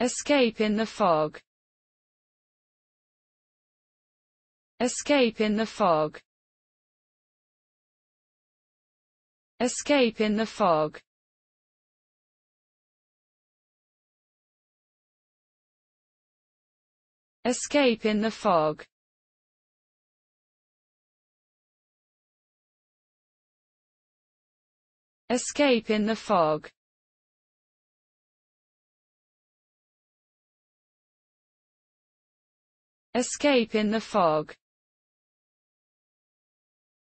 Escape in the fog. Escape in the fog. Escape in the fog. Escape in the fog. Escape in the fog. Escape in the fog.